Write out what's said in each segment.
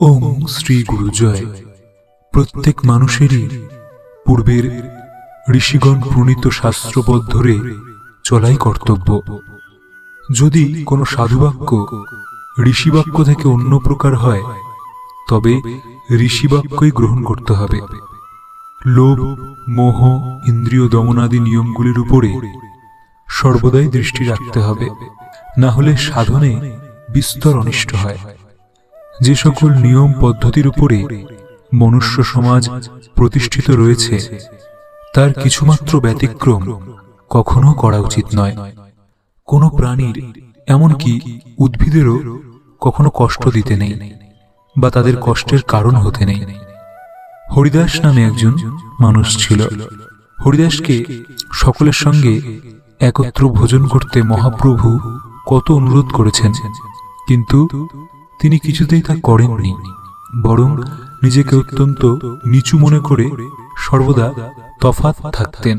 ওম শ্রী গুরুজয় প্রত্যেক মানুষেরই পূর্বের ঋষিগণ প্রণীত শাস্ত্রপদ ধরে চলাই কর্তব্য। যদি কোনো সাধুবাক্য ঋষিবাক্য থেকে অন্য প্রকার হয়, তবে ঋষিবাক্যই গ্রহণ করতে হবে। লোভ, মোহ, ইন্দ্রিয় দমনাদি নিয়মগুলির উপরে সর্বদাই দৃষ্টি রাখতে হবে। না হলে সাধনে বিস্তর অনিষ্ট হয়। যে সকল নিয়ম পদ্ধতির উপরে মনুষ্য সমাজ প্রতিষ্ঠিত রয়েছে, তার কিছুমাত্র ব্যতিক্রম কখনো করা উচিত নয়। কোনো প্রাণীর, এমনকি উদ্ভিদেরও কখনো কষ্ট দিতে নেই, বা তাদের কষ্টের কারণ হতে নেই। হরিদাস নামে একজন মানুষ ছিল। হরিদাসকে সকলের সঙ্গে একত্র ভোজন করতে মহাপ্রভু কত অনুরোধ করেছেন, কিন্তু তিনি কিছুতেই তা করেননি, বরং নিজেকে অত্যন্ত নিচু মনে করে সর্বদা তফাৎ থাকতেন।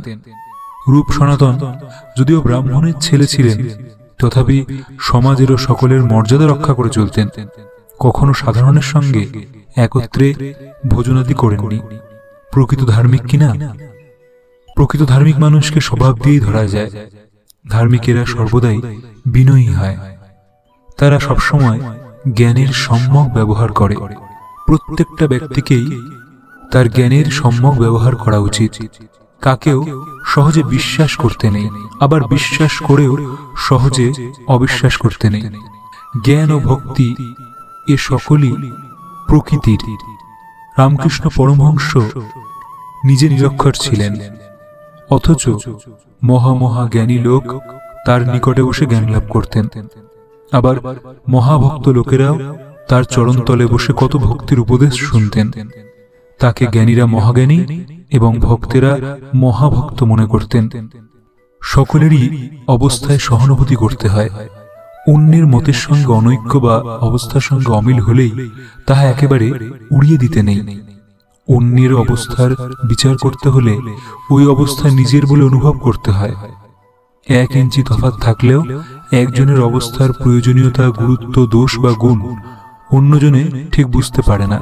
রূপ সনাতন, যদিও ব্রাহ্মণের ছেলে ছিলেন, তথাপি সমাজের ও সকলের মর্যাদা রক্ষা করে চলতেন। কখনো সাধারণের সঙ্গে একত্রে ভোজনাদি করেননি। প্রকৃত ধার্মিক কিনা প্রকৃত ধার্মিক মানুষকে স্বভাব দিয়েই ধরা যায়। ধার্মিকেরা সর্বদাই বিনয়ী হয়। তারা সবসময় জ্ঞানের সম্যক ব্যবহার করে। প্রত্যেকটা ব্যক্তিকেই তার জ্ঞানের সম্যক ব্যবহার করা উচিত। কাকেও সহজে বিশ্বাস করতে নেই, আবার বিশ্বাস করেও সহজে অবিশ্বাস করতে নেই। জ্ঞান ও ভক্তি এ সকলই প্রকৃতির। রামকৃষ্ণ পরমহংস নিজে নিরক্ষর ছিলেন, অথচ মহা মহা জ্ঞানী লোক তার নিকটে বসে জ্ঞান লাভ করতেন। আবার মহাভক্ত লোকেরাও তার চরণতলে বসে কত ভক্তির উপদেশ শুনতেন। তাকে জ্ঞানীরা মহাজ্ঞানী এবং ভক্তেরা মহাভক্ত মনে করতেন। সকলেরই অবস্থায় সহানুভূতি করতে হয়। অন্যের মতের সঙ্গে অনৈক্য বা অবস্থার সঙ্গে অমিল হলেই তাহা একেবারে উড়িয়ে দিতে নেই। অন্যের অবস্থার বিচার করতে হলে ওই অবস্থা নিজের বলে অনুভব করতে হয়। এক ইঞ্চি তফাৎ থাকলেও একজনের অবস্থার প্রয়োজনীয়তা গুরুত্ব দোষ বা গুণ অন্যজনে ঠিক বুঝতে পারে না।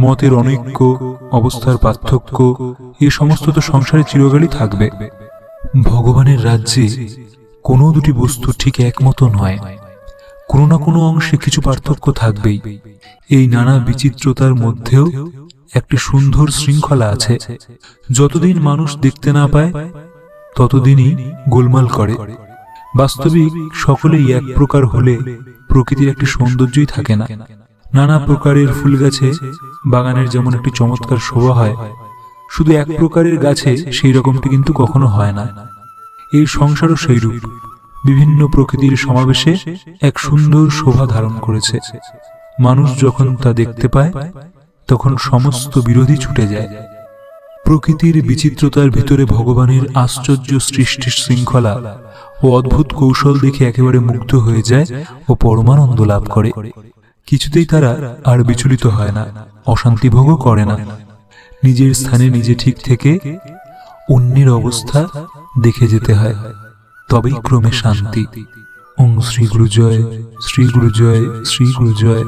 মতের অনৈক্য অবস্থার পার্থক্য এ সমস্ত তো সংসারে চিরকালই থাকবে। ভগবানের রাজ্যে কোনো দুটি বস্তু ঠিক একমত নয়। কোনো না কোনো অংশে কিছু পার্থক্য থাকবেই। এই নানা বিচিত্রতার মধ্যেও একটি সুন্দর শৃঙ্খলা আছে। যতদিন মানুষ দেখতে না পায় ততদিনই গোলমাল করে। বাস্তবিক সকলেই এক প্রকার হলে প্রকৃতির একটি সৌন্দর্যই থাকে না। নানা প্রকারের ফুল গাছে বাগানের যেমন একটি চমৎকার শোভা হয়, শুধু এক প্রকারের গাছে সেই রকমটি কিন্তু কখনো হয় না। এই সংসারও সেই রূপ বিভিন্ন প্রকৃতির সমাবেশে এক সুন্দর শোভা ধারণ করেছে। মানুষ যখন তা দেখতে পায়, তখন সমস্ত বিরোধী ছুটে যায়। প্রকৃতির বিচিত্রতার ভিতরে ভগবানের আশ্চর্য সৃষ্টির শৃঙ্খলা ও অদ্ভুত কৌশল দেখে একেবারে মুগ্ধ হয়ে যায় ও পরমানন্দ লাভ করে। কিছুতেই তারা আর বিচলিত হয় না, অশান্তি ভোগও করে না। নিজের স্থানে নিজে ঠিক থেকে অন্যের অবস্থা দেখে যেতে হয়। তবেই ক্রমে শান্তি। ওং শ্রী গুরু জয় শ্রী গুরু জয় শ্রী গুরু জয়